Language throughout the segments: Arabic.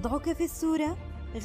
وضعك في الصورة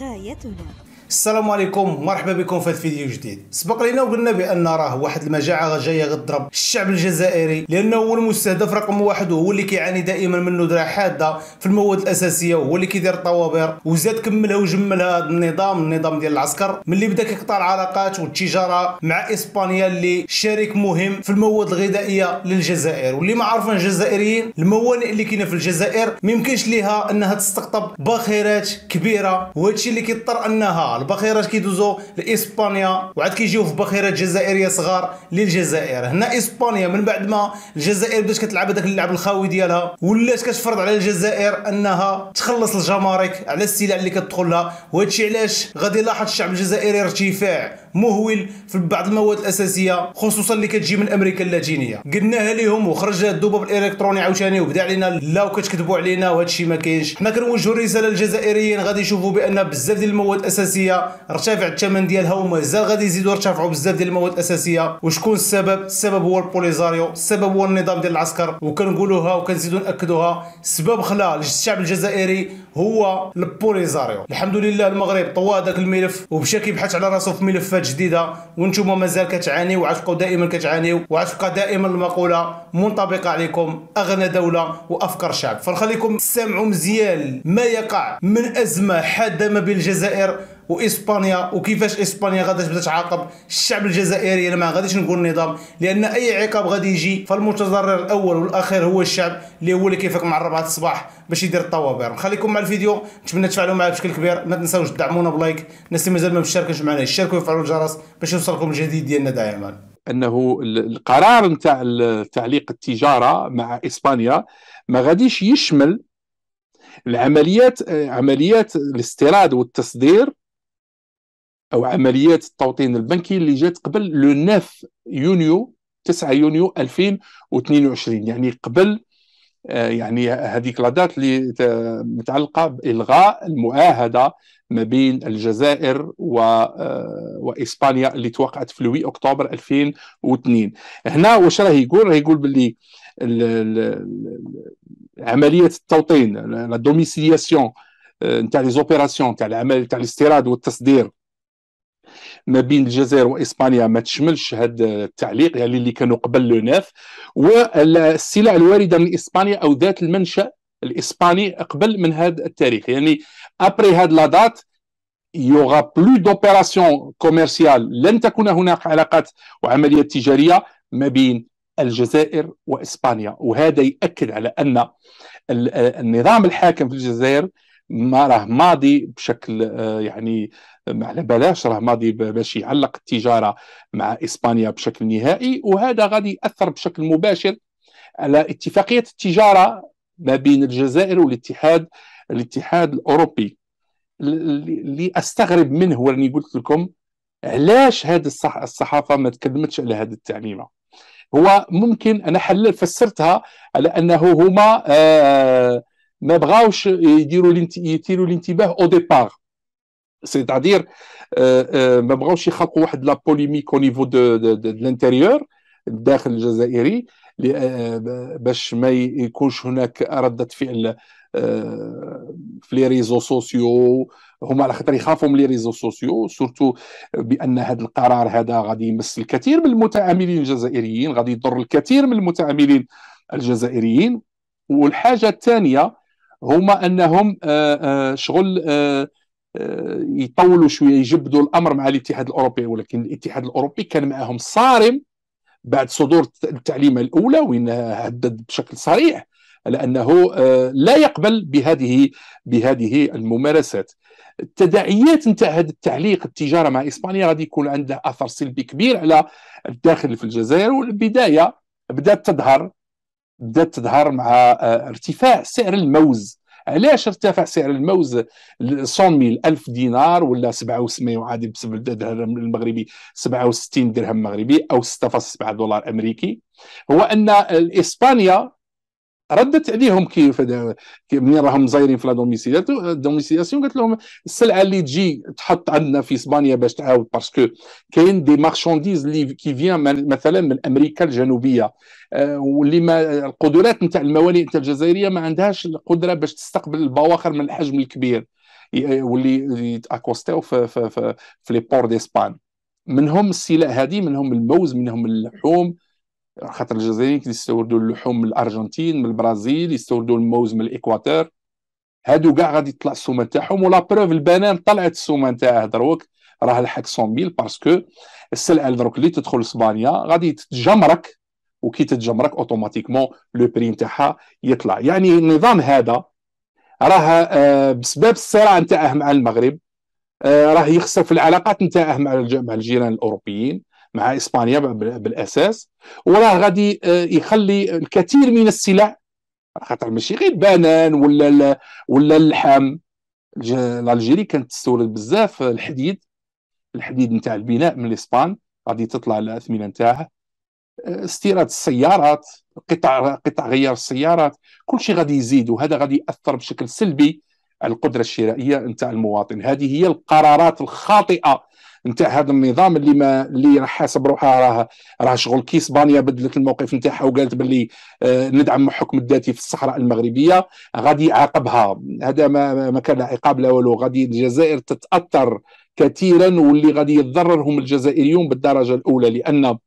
غايتنا. السلام عليكم مرحبا بكم في هذا الفيديو جديد سبق لينا وقلنا بأن راه واحد المجاعة جاية غتضرب الشعب الجزائري لأنه هو المستهدف رقم واحد وهو اللي كيعاني دائما من ندرة حادة في المواد الأساسية وهو اللي كيدير الطوابير وزاد كملها وجملها هذا النظام النظام ديال العسكر ملي بدأ كيقطع العلاقات والتجارة مع إسبانيا اللي شريك مهم في المواد الغذائية للجزائر. واللي ما عارفين الجزائريين الموانئ اللي كاينة في الجزائر ما يمكنش ليها أنها تستقطب باخرات كبيرة وهادشي اللي كيضطر أنها الباخرات كيدوزو لإسبانيا وعاد كيجيو في باخرات جزائرية صغار للجزائر. هنا إسبانيا من بعد ما الجزائر بدات كتلعب هذاك اللعب الخاوي ديالها ولات كتفرض على الجزائر أنها تخلص الجمارك على السلع اللي كتدخل لها وهادشي علاش غادي يلاحظ الشعب الجزائري ارتفاع مهول في بعض المواد الأساسية خصوصا اللي كتجي من أمريكا اللاتينية. قلناها لهم وخرج الذباب الإلكتروني عاوتاني وبدا علينا لا وكتكذبوا علينا وهادشي ما كاينش. حنا كنوجهوا الرسالة للجزائريين غادي يشوفوا بأن بزاف ديال المواد الأساسية ارتفع الثمن ديالها ومازال غادي يزيدوا يرتفعوا بزاف ديال المواد الأساسية. وشكون السبب؟ السبب هو البوليزاريو السبب هو النظام ديال العسكر. وكنقولوها وكنزيدوا نأكدوها سبب خلا الشعب الجزائري هو البوليزاريو. الحمد لله المغرب طوى هذاك الملف ومشى كيبحث على راسو في ملفات جديدة. وأنتم مازال كتعانيو وعتبقاو دائما كتعانيو وعتبقى دائما المقولة منطبقه عليكم أغنى دولة وأفقر شعب. فنخليكم تسمعوا مزيان ما يقع من أزمة حاده ما بين الجزائر وإسبانيا وكيفاش إسبانيا غادي تبدأ تعاقب الشعب الجزائري أنا ما غاديش نقول النظام لأن أي عقاب غادي يجي فالمتضرر الأول والأخير هو الشعب اللي هو اللي كيفيق مع الربعة الصباح باش يدير الطوابير. نخليكم مع الفيديو نتمنى تفعلوا معاه بشكل كبير ما تنساوش تدعمونا ب like الناس اللي مازال ما مشاركينش معنا يشاركوا ويفعلوا الجرس باش يوصلكم الجديد ديالنا دائما. إنه القرار نتاع تعليق التجارة مع إسبانيا ما غاديش يشمل العمليات عمليات الاستيراد والتصدير أو عمليات التوطين البنكي اللي جات قبل لو 9 يونيو 9 يونيو 2022 يعني قبل آه، يعني هذيك لا دات اللي متعلقة بإلغاء المعاهدة ما بين الجزائر و آه، وإسبانيا اللي توقعت في لوي أكتوبر 2002 هنا واش راه يقول؟ راه يقول باللي عمليه التوطين la domiciliation نتاع les opérations نتاع العمل تاع الاستيراد والتصدير. ما بين الجزائر وإسبانيا ما تشملش هذا التعليق يعني اللي كانوا قبل le neuf والسلع الواردة من إسبانيا أو ذات المنشأ الإسباني قبل من هذا التاريخ. يعني après هاد la date y aura plus d'opérations commerciales لن تكون هناك علاقات وعمليات تجارية ما بين الجزائر وإسبانيا. وهذا ياكد على أن النظام الحاكم في الجزائر ما راه ماضي بشكل آه، يعني ما على بلاش راه ماضي باش يعلق التجارة مع إسبانيا بشكل نهائي وهذا غادي يأثر بشكل مباشر على اتفاقية التجارة ما بين الجزائر والاتحاد الاتحاد الأوروبي. اللي أستغرب منه وراني قلت لكم علاش هذه الصحافة ما تكلمتش على هذه التعليمة. هو ممكن أنا حلل فسرتها على أنه هما آه ما بغاوش يديروا يثيروا الانتباه au départ c'est-à-dire ما بغاوش يخلقوا واحد la polémique au niveau de l'intérieur الداخل الجزائري باش ما يكونش هناك ردة فعل في les réseaux sociaux هما على خاطر يخافوا من les réseaux sociaux surtout بأن هذا القرار هذا غادي يمس الكثير من المتعاملين الجزائريين غادي يضر الكثير من المتعاملين الجزائريين. والحاجة الثانية هما أنهم آه، آه، شغل آه، يطولوا شوية يجبدوا الأمر مع الاتحاد الأوروبي ولكن الاتحاد الأوروبي كان معهم صارم بعد صدور التعليمة الأولى وين هدد بشكل صريح على انه لا يقبل بهذه بهذه الممارسات. التداعيات نتاع هذا التعليق التجارة مع إسبانيا غادي يكون عندها أثر سلبي كبير على الداخل في الجزائر والبداية بدأت تظهر بدات تظهر مع آه، ارتفاع سعر الموز. علاش ارتفع سعر الموز؟ 100 ألف دينار ولا 77 وعادي بسبب الدرهم المغربي 67 درهم مغربي أو 6.7 دولار أمريكي. هو أن إسبانيا ردت عليهم كيف منين راهم زايرين في لا قالت لهم السلعه اللي تجي تحط عندنا في إسبانيا باش تعاود parce que كاين des marchandises اللي qui viennent مثلا من أمريكا الجنوبية. آه، واللي ما القدرات نتاع الموانئ نتاع الجزائرية ما عندهاش القدرة باش تستقبل البواخر من الحجم الكبير. واللي يتأكوستيو في في في, في les ports d'Espagne منهم السلع هذه منهم الموز منهم اللحوم خاطر الجزائريين يستوردوا اللحوم من الأرجنتين من البرازيل يستوردوا الموز من ال Équateur هادو كاع غادي يطلع السومة تاعهم و la preuve البنان طلعت السومة تاعه دروك راه لحق 100 parce que السلعه دروك اللي تدخل اسبانيا غادي تتجمرك وكي تتجمرك automatiquement le prix نتاعها يطلع. يعني النظام هذا راه آه، بسبب الصراع نتاعه مع المغرب آه، راه يخسر في العلاقات نتاعه مع الجيران الأوروبيين. مع إسبانيا بالأساس وراه غادي آه، يخلي الكثير من السلع خاطر ماشي غير البنان ولا ولا اللحم الجيري كانت تستورد بزاف الحديد الحديد نتاع البناء من الاسبان غادي تطلع الأثمنة نتاعه استيراد السيارات قطع قطع غيار السيارات كل شيء غادي يزيد وهذا غادي يأثر بشكل سلبي على القدرة الشرائية نتاع المواطن. هذه هي القرارات الخاطئة نتاع هذا النظام اللي ما اللي راح حاسب روحها راه راه شغل كي إسبانيا بدلت الموقف نتاعها وقالت باللي آه ندعم الحكم الذاتي في الصحراء المغربية غادي يعاقبها. هذا ما, ما كان عقاب لا والو. غادي الجزائر تتأثر كثيرا واللي غادي يتضررهم الجزائريون بالدرجة الأولى لأن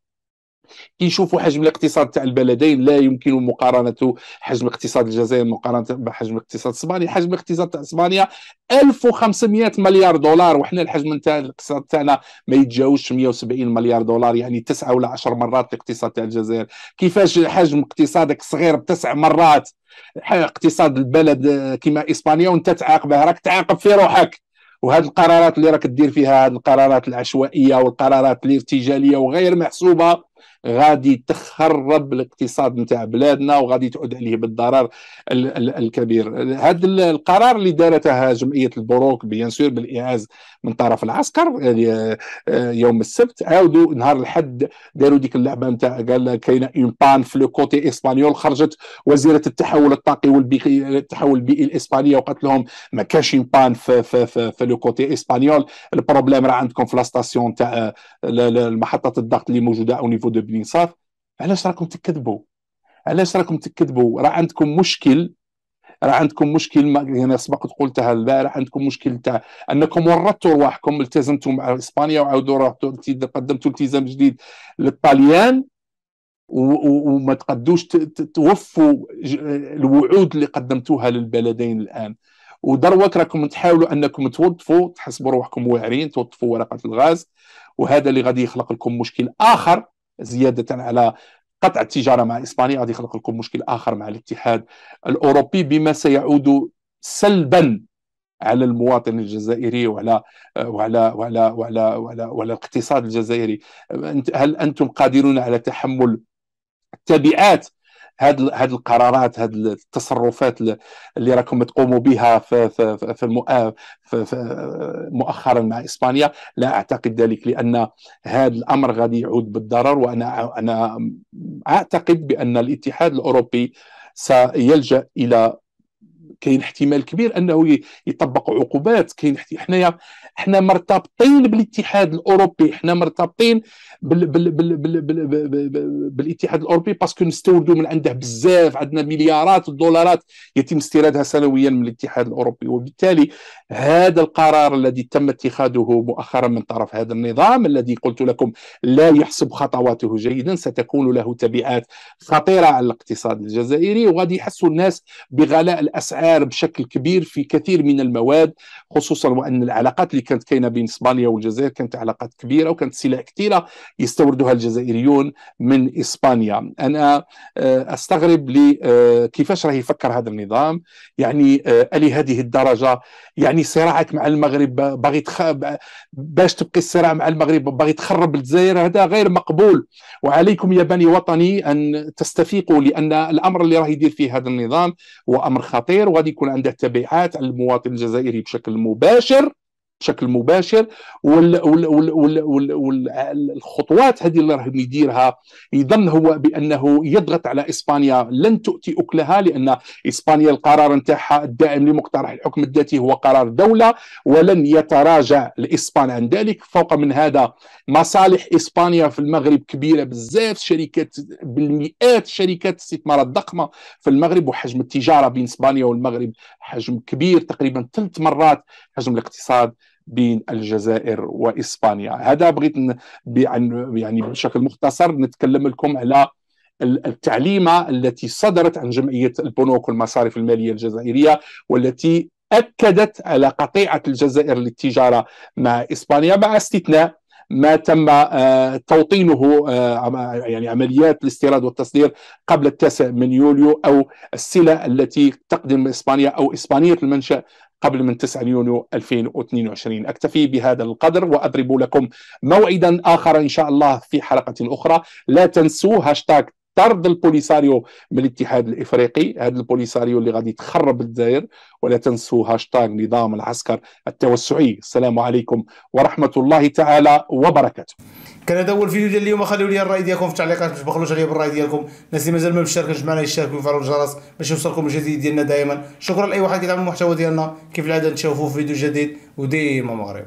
كيشوفوا حجم الاقتصاد تاع البلدين لا يمكن مقارنة حجم اقتصاد الجزائر مقارنة بحجم اقتصاد اسبانيا حجم الاقتصاد تاع إسبانيا 1500 مليار دولار وحنا الحجم نتاع الاقتصاد تاعنا ما يتجاوزش 170 مليار دولار يعني تسعة ولا 10 مرات الاقتصاد تاع الجزائر. كيفاش حجم اقتصادك صغير بتسع مرات؟ اقتصاد البلد كما إسبانيا وانت تعاقبه راك تعاقب في روحك. وهذه القرارات اللي راك دير فيها هذه القرارات العشوائية والقرارات الارتجالية وغير محسوبة. غادي تخرب الاقتصاد نتاع بلادنا وغادي تعود عليه بالضرر الكبير. هذا القرار اللي دارتها جمعية البنوك bien sûr بالإيعاز من طرف العسكر يعني يوم السبت عاودوا نهار الحد داروا ديك اللعبة نتاع قال كاينة en panne في le côté espagnol خرجت وزيرة التحول الطاقي والبيئي التحول البيئي الإسبانية وقالت لهم ما كاش en panne في في في, في le côté espagnol ال problème راه عندكم في la station تاع محطه الضغط اللي موجودة au niveau de بني صاف علاش راكم تكذبوا؟ علاش راكم تكذبوا؟ راه عندكم مشكل راه عندكم مشكل ما أنا سبق قلتها البارح عندكم مشكل تاع أنكم ورطتوا رواحكم التزمتوا مع إسبانيا وعاودوا رحتوا قدمتوا التزام جديد للطاليان وما تقدوش توفوا الوعود اللي قدمتوها للبلدين الآن. ودروك راكم تحاولوا أنكم توظفوا تحسبوا روحكم واعرين توظفوا ورقة الغاز وهذا اللي غادي يخلق لكم مشكل آخر. زيادة على قطع التجارة مع إسبانيا. غادي يخلق لكم مشكل آخر مع الاتحاد الأوروبي بما سيعود سلبا على المواطن الجزائري وعلى وعلى وعلى وعلى وعلى, وعلى الاقتصاد الجزائري. هل أنتم قادرون على تحمل التبعات هذه هذه القرارات هذه التصرفات اللي راكم تقوموا بها في في في, في, في مؤخرا مع إسبانيا. لا أعتقد ذلك لأن هذا الأمر غادي يعود بالضرر وأنا أنا أعتقد بأن الاتحاد الأوروبي سيلجأ إلى كاين احتمال كبير انه يطبق عقوبات كاين حنايا حنا مرتبطين بالاتحاد الأوروبي حنا مرتبطين بال بال بال بال بال بال بالاتحاد الأوروبي parce que نستوردوا من عنده بزاف عندنا مليارات الدولارات يتم استيرادها سنويا من الاتحاد الأوروبي. وبالتالي هذا القرار الذي تم اتخاذه مؤخرا من طرف هذا النظام الذي قلت لكم لا يحسب خطواته جيدا ستكون له تبعات خطيرة على الاقتصاد الجزائري وغادي يحسوا الناس بغلاء الأسعار بشكل كبير في كثير من المواد خصوصا وأن العلاقات اللي كانت كاينة بين إسبانيا والجزائر كانت علاقات كبيرة وكانت سلع كثيرة يستوردها الجزائريون من إسبانيا. أنا آه، أستغرب آه، كيفاش راه يفكر هذا النظام؟ يعني آه، لهذه الدرجة؟ يعني صراعك مع المغرب باغي تخ... باش تبقي الصراع مع المغرب؟ باغي تخرب الجزائر؟ هذا غير مقبول. وعليكم يا بني وطني أن تستفيقوا لأن الأمر اللي راه يدير فيه هذا النظام هو أمر خطير. وغادي يكون عنده تبعات على المواطن الجزائري بشكل مباشر. بشكل مباشر والخطوات هذه اللي راهم يديرها يظن هو بأنه يضغط على إسبانيا لن تؤتي أكلها لأن إسبانيا القرار نتاعها الدائم لمقترح الحكم الذاتي هو قرار دولة ولن يتراجع الاسبان عن ذلك فوق من هذا مصالح إسبانيا في المغرب كبيرة بزاف شركات بالمئات شركات استثمارات ضخمه في المغرب وحجم التجارة بين إسبانيا والمغرب حجم كبير تقريبا ثلاث مرات حجم الاقتصاد بين الجزائر وإسبانيا. هذا بغيت يعني بشكل مختصر نتكلم لكم على التعليمة التي صدرت عن جمعية البنوك والمصارف المالية الجزائرية والتي أكدت على قطيعة الجزائر للتجارة مع إسبانيا مع استثناء ما تم آه، توطينه آه، يعني عمليات الاستيراد والتصدير قبل التاسع من يوليو أو السلع التي تقدم إسبانيا أو إسبانية المنشأ قبل من 9 يونيو 2022 أكتفي بهذا القدر وأضرب لكم موعدا آخر إن شاء الله في حلقة أخرى. لا تنسوا هاشتاغ طرد البوليساريو من الاتحاد الإفريقي. هذا البوليساريو اللي غادي تخرب الجزائر ولا تنسوا هاشتاغ نظام العسكر التوسعي. السلام عليكم ورحمة الله تعالى وبركاته. كان هذا هو الفيديو ديال اليوم. خليو لي الرأي ديالكم في التعليقات. ما تبخلوش عليا بالرأي ديالكم. الناس اللي مازال ما مشتركش معنا يشتركوا ويفعلوا الجرس باش يوصلكم الجديد ديالنا دائما. شكرا لأي واحد كيدعم المحتوى ديالنا. كيف العادة نشوفوا في فيديو جديد وديما مغرب.